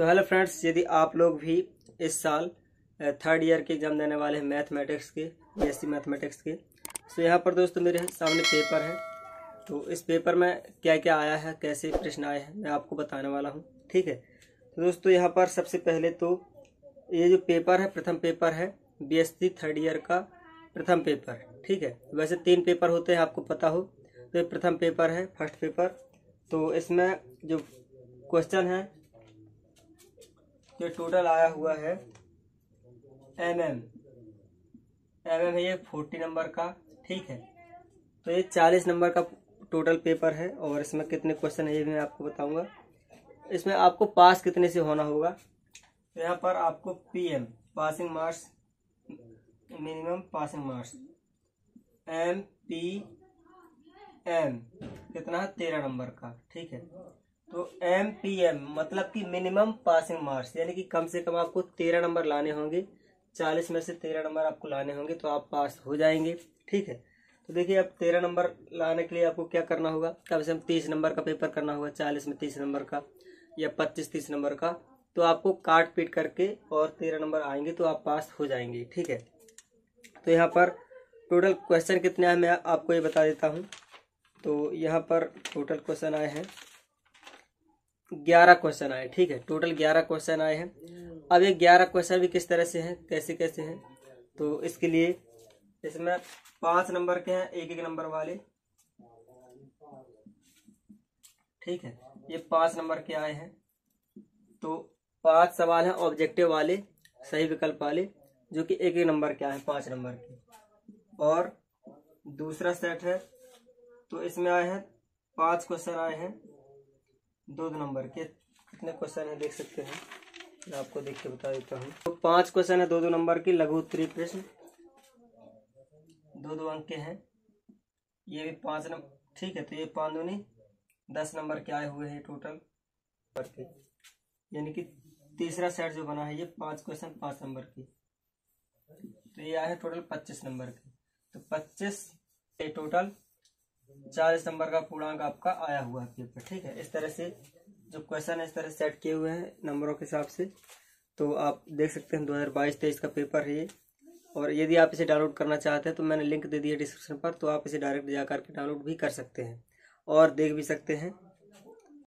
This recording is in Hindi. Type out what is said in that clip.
सो हेलो फ्रेंड्स यदि आप लोग भी इस साल थर्ड ईयर के एग्ज़ाम देने वाले हैं मैथमेटिक्स के बीएससी मैथमेटिक्स के। सो यहाँ पर दोस्तों मेरे सामने पेपर है। तो इस पेपर में क्या क्या आया है, कैसे प्रश्न आए हैं, मैं आपको बताने वाला हूँ। ठीक है? तो दोस्तों यहाँ पर सबसे पहले तो ये जो पेपर है, प्रथम पेपर है बीएससी थर्ड ईयर का प्रथम पेपर ठीक है? वैसे तीन पेपर होते हैं, आपको पता हो। तो ये प्रथम पेपर है फ़र्स्ट पेपर तो इसमें जो क्वेश्चन है जो टोटल आया हुआ है एम एम एम एम है ये फोर्टी नंबर का, ठीक है? तो ये चालीस नंबर का टोटल पेपर है और इसमें कितने क्वेश्चन है ये भी मैं आपको बताऊँगा। इसमें आपको पास कितने से होना होगा? तो यहाँ पर आपको PM passing marks minimum passing marks M P M कितना है? तेरह नंबर का, ठीक है? तो एम पी एम मतलब कि मिनिमम पासिंग मार्क्स यानी कि कम से कम आपको तेरह नंबर लाने होंगे, चालीस में से तेरह नंबर आपको लाने होंगे तो आप पास हो जाएँगे, ठीक है? तो देखिए, अब तेरह नंबर लाने के लिए आपको क्या करना होगा? कम से कम तीस नंबर का पेपर करना होगा, चालीस में तीस नंबर का, या पच्चीस तीस नंबर का तो आपको काट पीट करके और तेरह नंबर आएँगे तो आप पास हो जाएँगे, ठीक है? तो यहाँ पर टोटल क्वेश्चन कितने हैं? मैं आपको ये बता देता हूँ। तो यहाँ पर टोटल क्वेश्चन आए हैं। ग्यारह क्वेश्चन आए, ठीक है? टोटल ग्यारह क्वेश्चन आए हैं। अब ये ग्यारह क्वेश्चन भी किस तरह से हैं? कैसे कैसे हैं? तो इसके लिए इसमें पाँच नंबर के हैं, एक एक नंबर वाले। ठीक है? ये पाँच नंबर के आए हैं। तो पाँच सवाल हैं ऑब्जेक्टिव वाले, सही विकल्प वाले, जो कि एक एक नंबर के आए हैं, पाँच नंबर के। और दूसरा सेट है तो इसमें आए हैं, पाँच क्वेश्चन आए हैं। दो दो नंबर के। कितने क्वेश्चन है देख सकते हैं। मैं आपको देख के बता देता हूँ। तो पाँच क्वेश्चन है दो दो नंबर की लघु उत्तरी प्रश्न। दो दो अंक के हैं। ये भी पाँच नंबर ठीक है तो ये पाँच दूनी। दस नंबर के आए हुए हैं टोटल के यानी कि तीसरा सेट जो बना है, ये पाँच क्वेश्चन पाँच नंबर की। तो ये आए हैं टोटल पच्चीस नंबर के। तो पच्चीस टोटल चालीस नंबर का पूर्णांक आपका आया हुआ है पेपर ठीक है? इस तरह से जो क्वेश्चन है, इस तरह सेट किए हुए हैं नंबरों के हिसाब से तो आप देख सकते हैं दो हज़ार बाईस, तेईस का पेपर है ये। और यदि आप इसे डाउनलोड करना चाहते हैं तो मैंने लिंक दे दिया डिस्क्रिप्शन पर तो आप इसे डायरेक्ट जा करके डाउनलोड भी कर सकते हैं। और देख भी सकते हैं